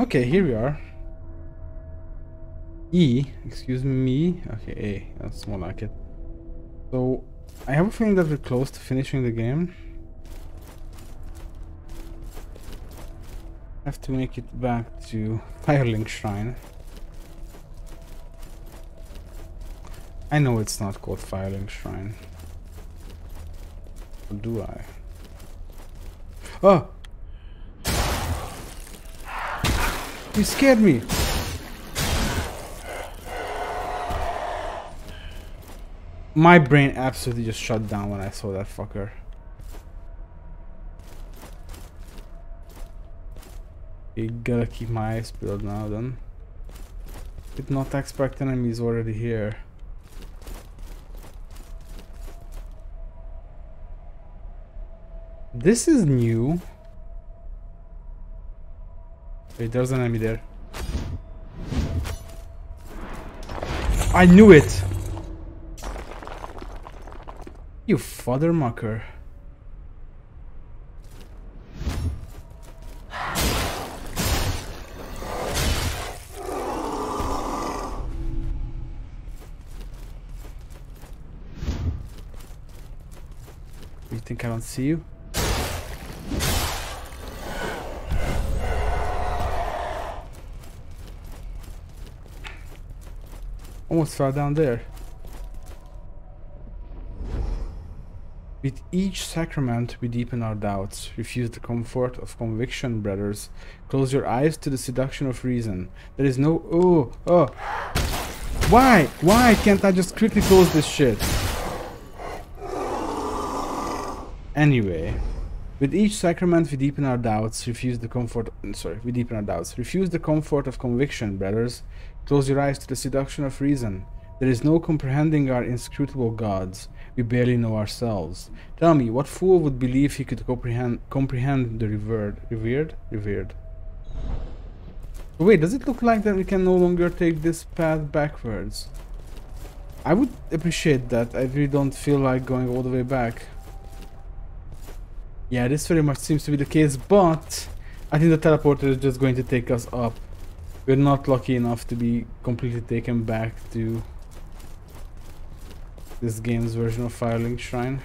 Okay, here we are. E, excuse me. Okay, A, that's more like it. So, I have a feeling that we're close to finishing the game. have to make it back to Firelink Shrine. I know it's not called Firelink Shrine. Or do I? Oh! You scared me! My brain absolutely just shut down when I saw that fucker. You gotta keep my eyes peeled now then. Did not expect enemies already here. This is new. Wait, there's an enemy there. I knew it! You father mucker. You think I don't see you? Almost fell down there. With each sacrament we deepen our doubts. Refuse the comfort of conviction, brothers. Close your eyes to the seduction of reason. There is no... Oh! Oh! Why? Why can't I just quickly close this shit? Anyway. With each sacrament we deepen our doubts. Refuse the comfort... Sorry, we deepen our doubts. Refuse the comfort of conviction, brothers. Close your eyes to the seduction of reason. There is no comprehending our inscrutable gods. We barely know ourselves. Tell me, what fool would believe he could comprehend comprehend the revered, revered, revered? Wait, does it look like that we can no longer take this path backwards? I would appreciate that. I really don't feel like going all the way back. Yeah, this very much seems to be the case, but I think the teleporter is just going to take us up. We're not lucky enough to be completely taken back to this game's version of Firelink Shrine.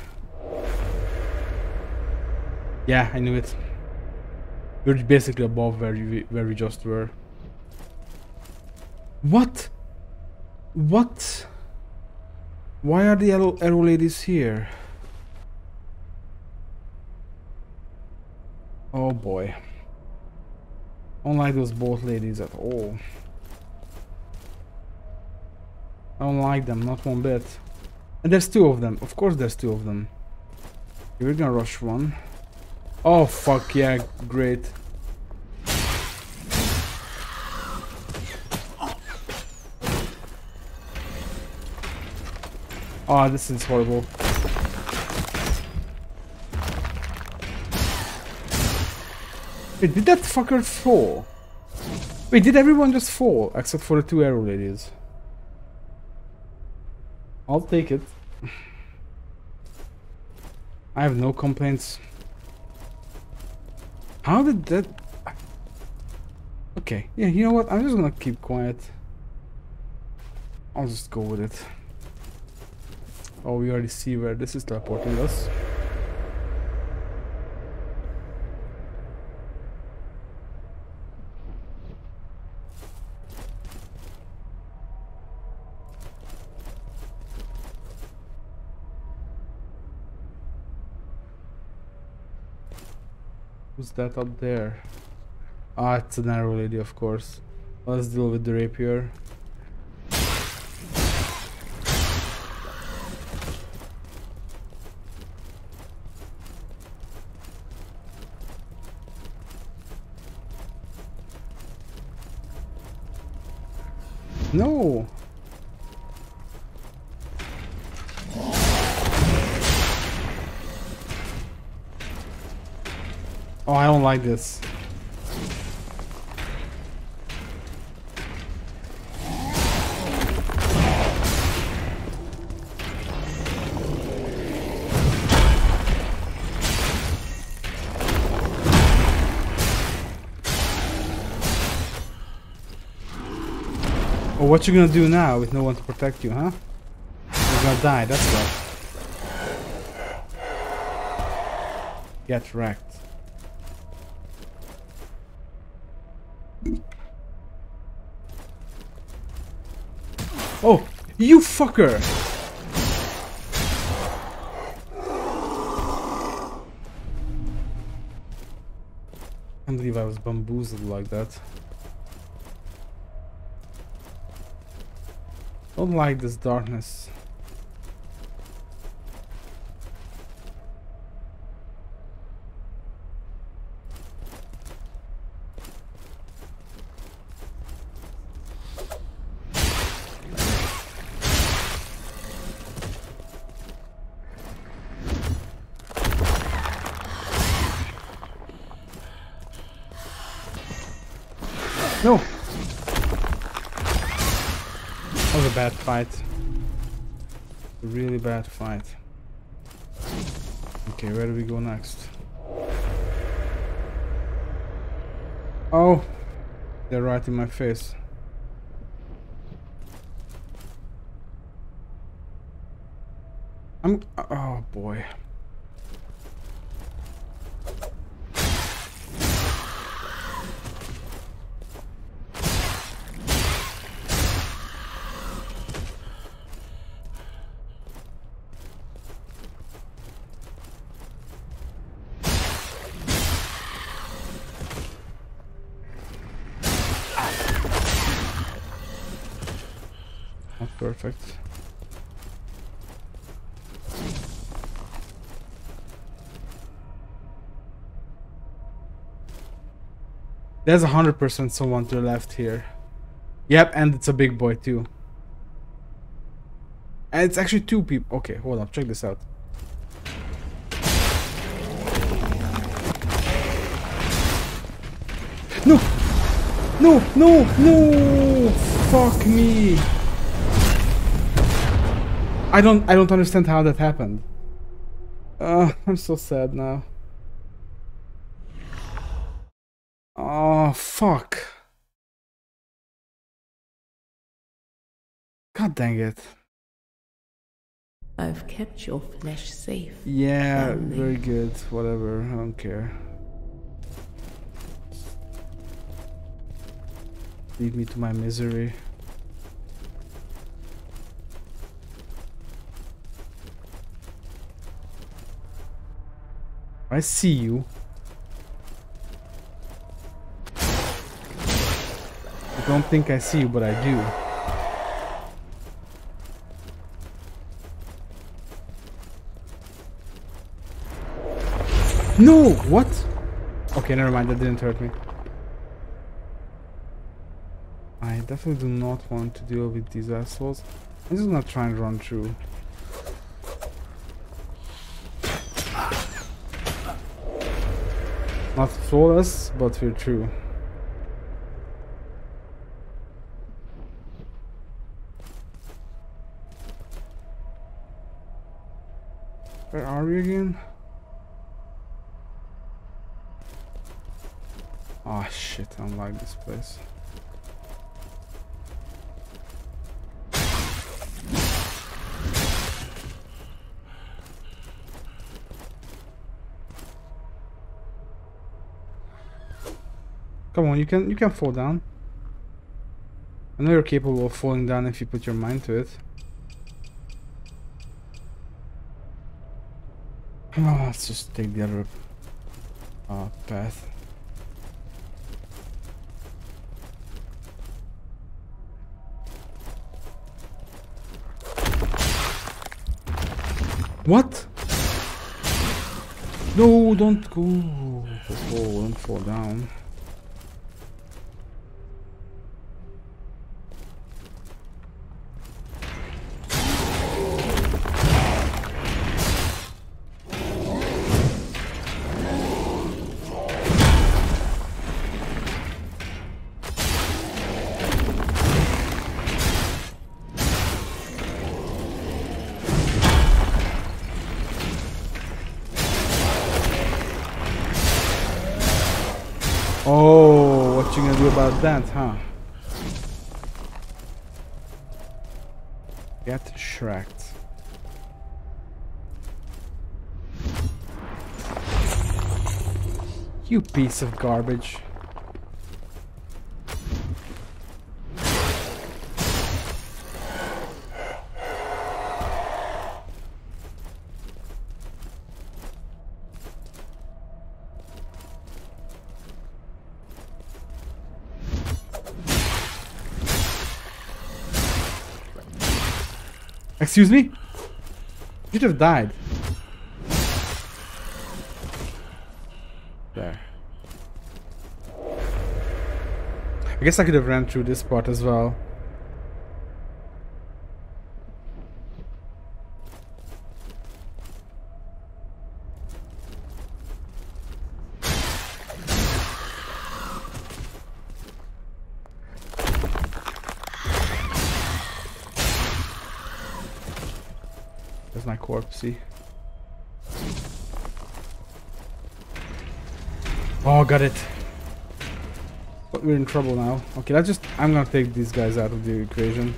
Yeah, I knew it. We're basically above where we, where we just were. What? What? Why are the arrow, arrow ladies here? Oh boy. Don't like those both ladies at all. I don't like them, not one bit. And there's two of them. Of course there's two of them. We're gonna rush one. Oh fuck yeah, great. Oh, this is horrible. Wait, did that fucker fall? Wait, did everyone just fall? Except for the two arrow ladies. I'll take it. I have no complaints. How did that... Okay, yeah, you know what? I'm just gonna keep quiet. I'll just go with it. Oh, we already see where this is teleporting us. That up there? Ah, it's an arrow lady, of course. Let's deal with the rapier. Oh, I don't like this. Oh, what you gonna do now with no one to protect you, huh? You're gonna die, that's what. Get wrecked. You fucker! I can't believe I was bamboozled like that. Don't like this darkness. No! That was a bad fight. A really bad fight. Okay, where do we go next? Oh! They're right in my face. I'm... Oh boy. Perfect. There's a hundred percent someone to the left here. Yep, and it's a big boy too. And it's actually two people. Okay, hold on, check this out. No! No, no, no! Fuck me! I don't I don't understand how that happened. Uh, I'm so sad now. Oh, fuck. God dang it. I've kept your flesh safe. Yeah, Family. very good. Whatever, I don't care. Lead me to my misery. I see you. I don't think I see you, but I do. No! What? Okay, never mind. That didn't hurt me. I definitely do not want to deal with these assholes. I'm just gonna try and run through. Not flawless, but we're true. Where are we again? Oh shit, I don't like this place. Come on, you can you can fall down. I know you're capable of falling down if you put your mind to it. Oh, let's just take the other uh, path. What? No, don't go. Oh, don't fall down. Piece of garbage. Excuse me? You'd have died. Guess I could have ran through this part as well. There's my corpse, see? Oh, got it. But we're in trouble now. Okay, let's just... I'm gonna take these guys out of the equation.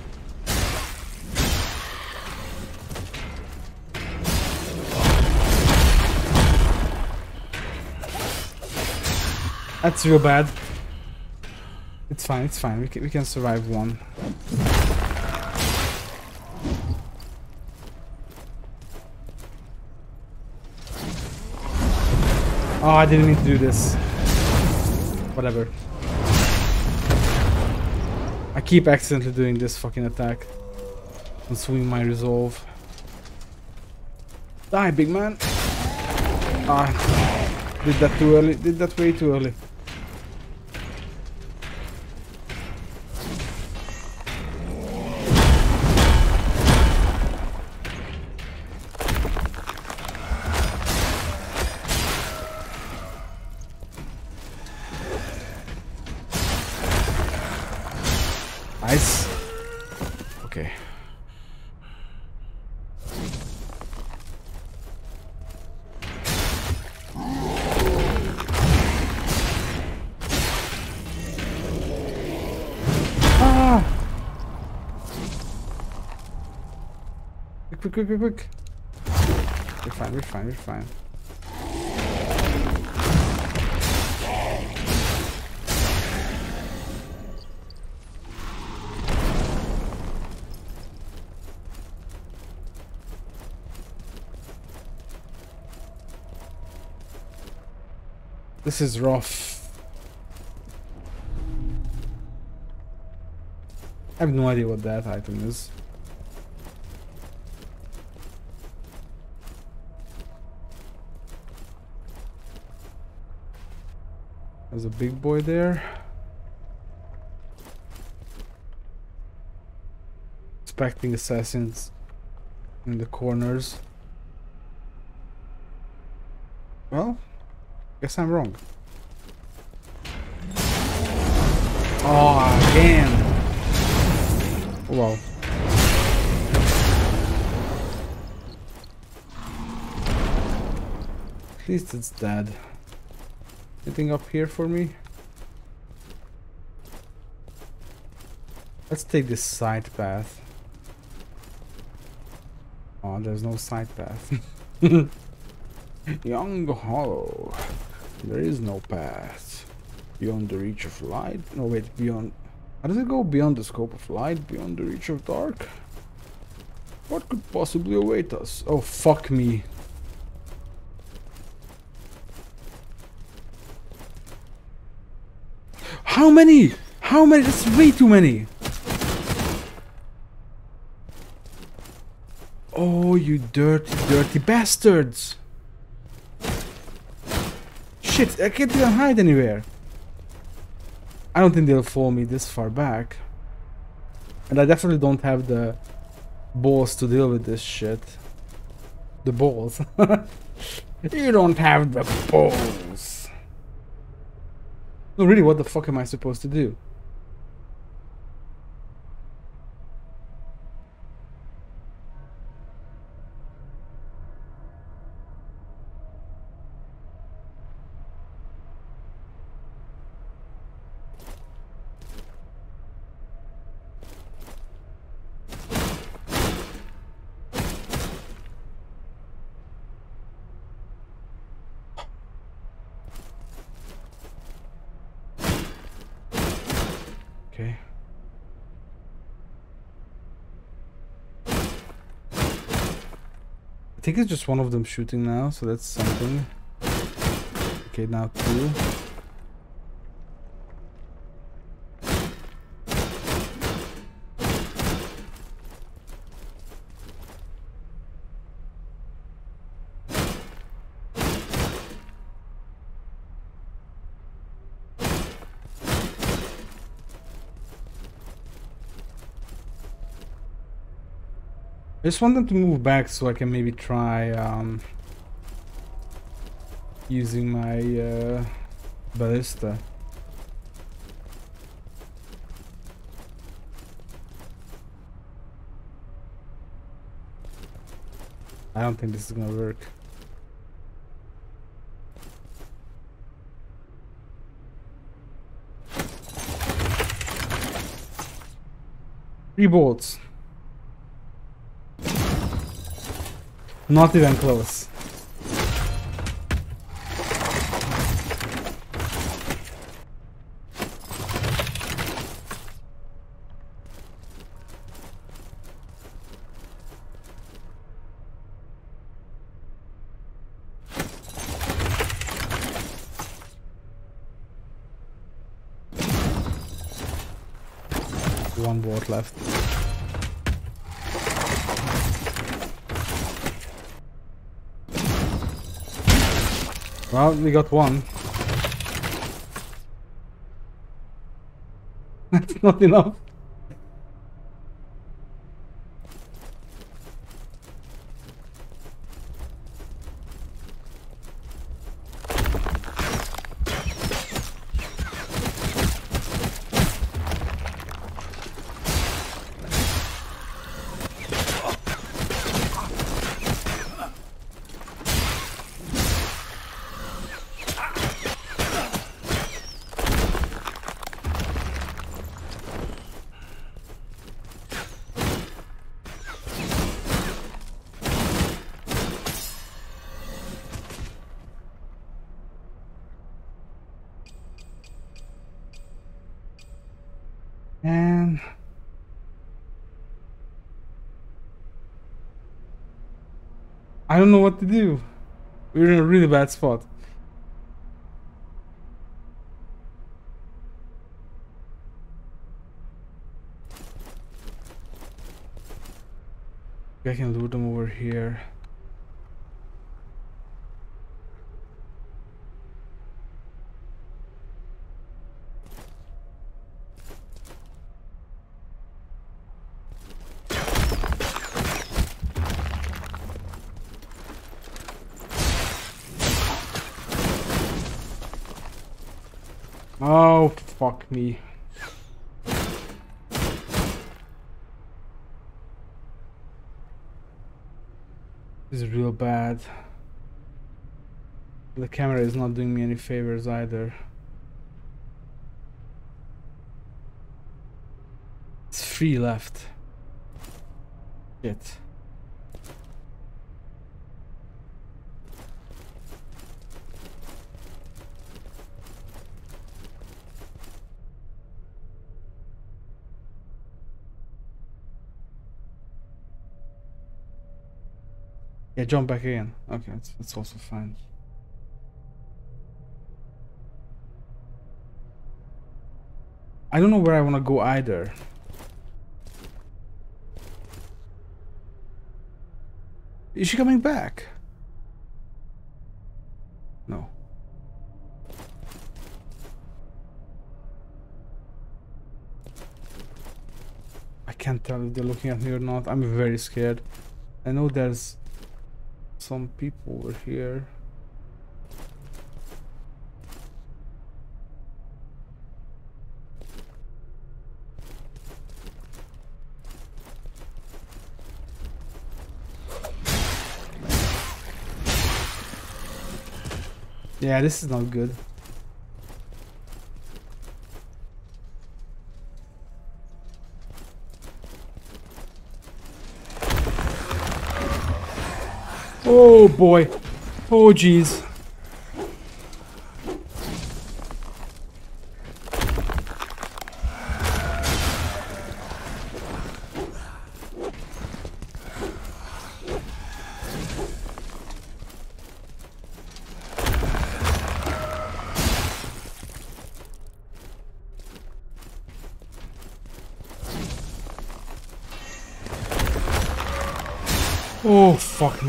That's real bad. It's fine, it's fine. We can, we can survive one. Oh, I didn't mean to do this. Whatever. I keep accidentally doing this fucking attack. Consuming my resolve. Die, big man. Ah, did that too early. Did that way too early. Nice. Okay. Ah! Quick, quick, quick, quick, quick. We're fine, we're fine, we're fine. This is rough. I have no idea what that item is. There's a big boy there. Expecting assassins in the corners. Well, Guess I'm wrong. Oh, damn. Wow. At least it's dead. Anything up here for me? Let's take this side path. Oh, there's no side path. Young Hollow. There is no path. Beyond the reach of light? No, wait, beyond... How does it go? Beyond the scope of light? Beyond the reach of dark? What could possibly await us? Oh, fuck me. How many? How many? That's way too many. Oh, you dirty, dirty bastards. Shit, I can't even hide anywhere. I don't think they'll follow me this far back. And I definitely don't have the balls to deal with this shit. The balls. you don't have the balls. No, really, what the fuck am I supposed to do? Okay. I think it's just one of them shooting now, so that's something. Okay, now two. Just want them to move back so I can maybe try um, using my uh, ballista. I don't think this is gonna work. Three bolts. Not even close. One board left. Well, we got one. That's not enough. And I don't know what to do. We're in a really bad spot. I can lure them over here. Oh, me. This is real bad. The camera is not doing me any favors either. It's three left. Shit. Yeah, jump back again. Okay, that's, that's also fine. I don't know where I want to go either. Is she coming back? No. I can't tell if they're looking at me or not. I'm very scared. I know there's some people over here. Yeah, this is not good. Oh boy. Oh jeez.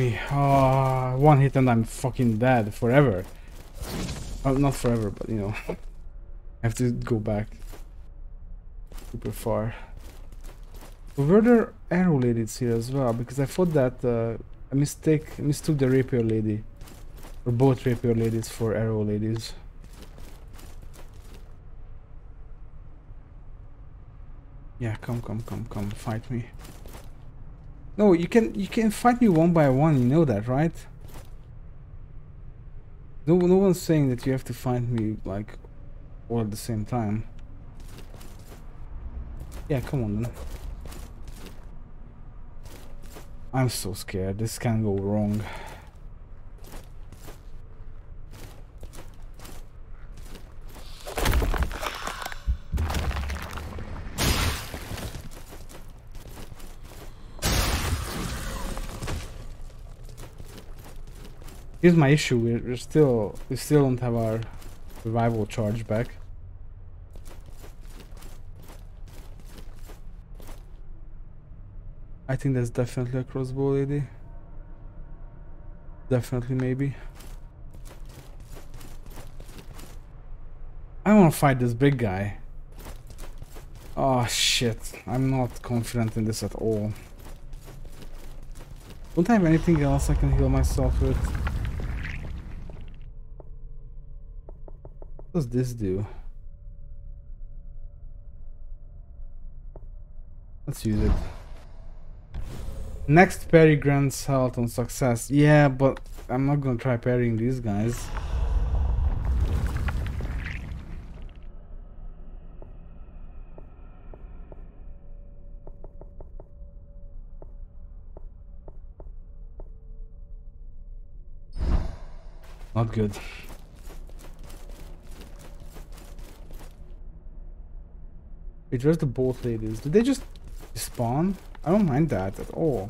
Me. Uh, one hit and I'm fucking dead forever. Well, not forever, but you know. I have to go back super far. Were there arrow ladies here as well? Because I thought that uh, a mistake mistook the rapier lady. Or both rapier ladies for arrow ladies. Yeah, come, come, come, come, fight me. No, you can you can fight me one by one. You know that, right? No, no one's saying that you have to find me like all at the same time. Yeah, come on then. I'm so scared. This can go wrong. Here's my issue. We're, still we still don't have our revival charge back. I think that's definitely a crossbow lady. Definitely, maybe. I want to fight this big guy. Oh shit, I'm not confident in this at all. Don't I have anything else I can heal myself with? Does this do? Let's use it. Next parry grants health on success. Yeah, but I'm not gonna try parrying these guys. Not good. Wait, where's the boat ladies? Did they just spawn? I don't mind that at all.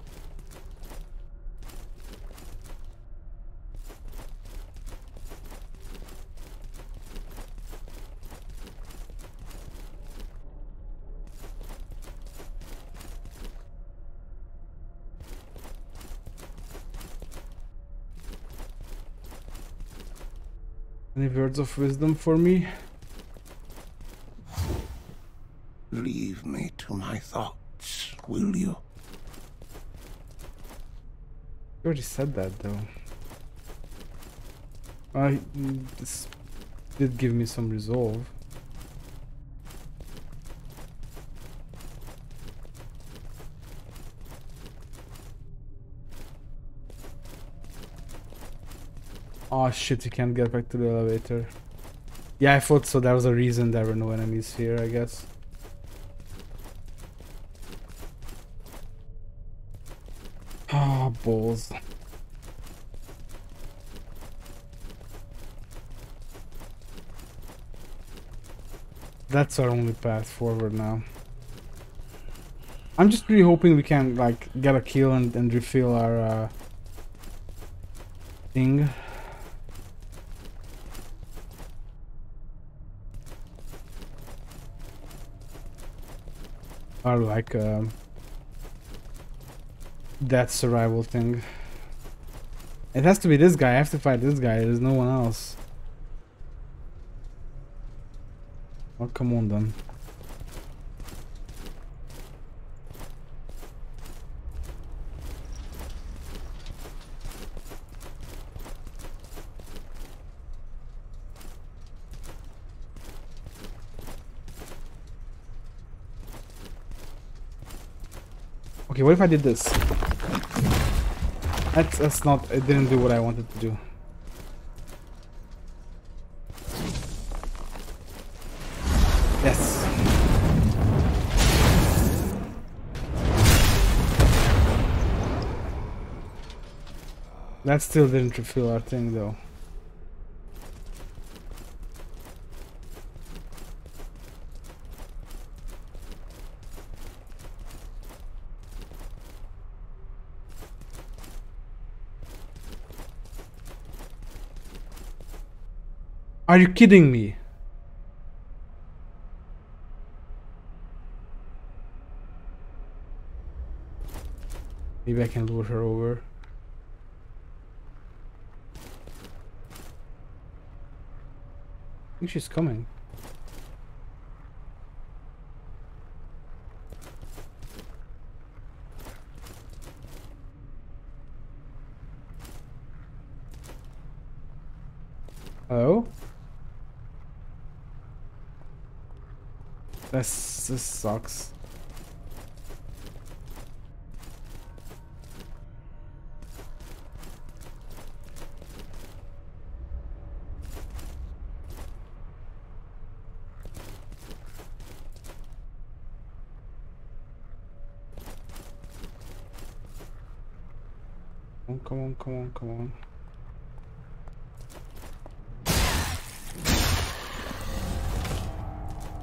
Any words of wisdom for me? Leave me to my thoughts will you? You already said that though. I this did give me some resolve. Oh shit, you can't get back to the elevator. Yeah, I thought so. There was a reason there were no enemies here, I guess. balls. That's our only path forward now. I'm just really hoping we can like get a kill and, and refill our uh, thing. Or like uh, that survival thing. It has to be this guy. I have to fight this guy. There's no one else. Oh, come on then. Okay, what if I did this? That's, that's not, it didn't do what I wanted to do. That still didn't refill our thing though. Are you kidding me? Maybe I can lure her over. Think she's coming. Hello? This this sucks. On, come on, come on, come on.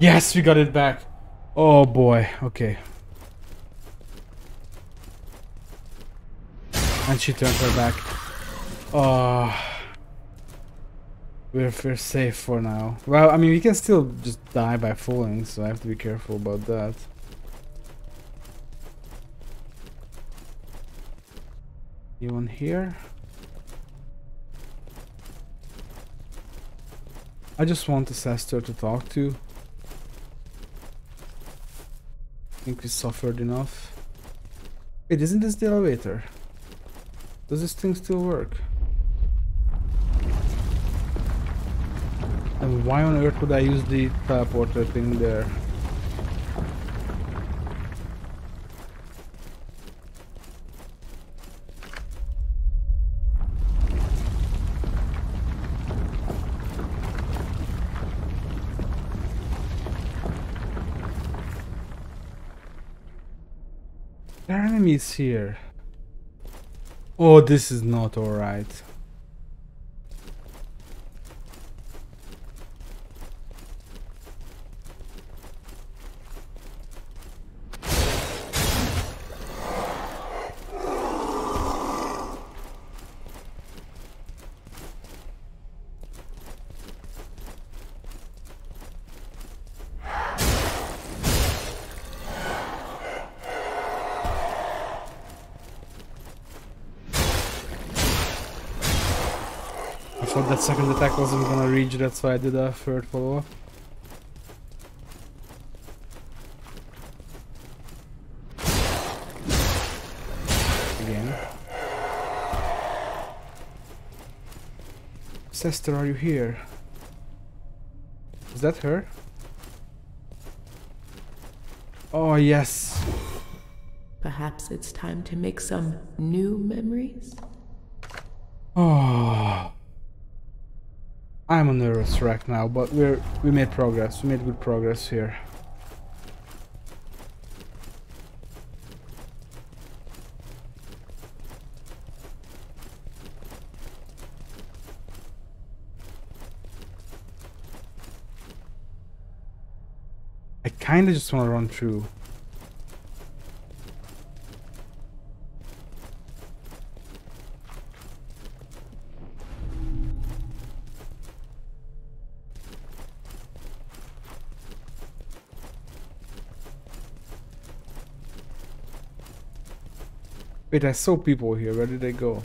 Yes, we got it back. Oh boy, okay. And she turned her back. Oh. We're, we're safe for now. Well, I mean, we can still just die by falling, so I have to be careful about that. Anyone here? I just want the Sester to talk to. think we suffered enough. Wait, isn't this the elevator? Does this thing still work? And why on earth would I use the teleporter thing there? Enemies here. Oh, this is not alright. Thought that second attack wasn't gonna reach, that's why I did a third follow-up. Again. Sester, are you here? Is that her? Oh, yes. Perhaps it's time to make some new memories? Oh. I'm a nervous wreck now, but we're we made progress. We made good progress here. I kinda just wanna run through. Wait, I saw people here. Where did they go?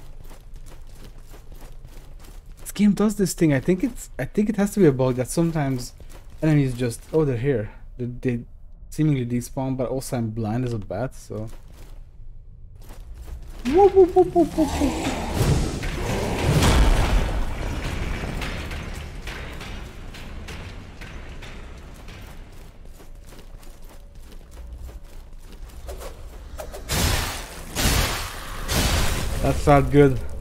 This game does this thing. I think it's. I think it has to be a bug that sometimes enemies just. Oh, they're here. They, they seemingly despawn, but also I'm blind as a bat, so. Felt good.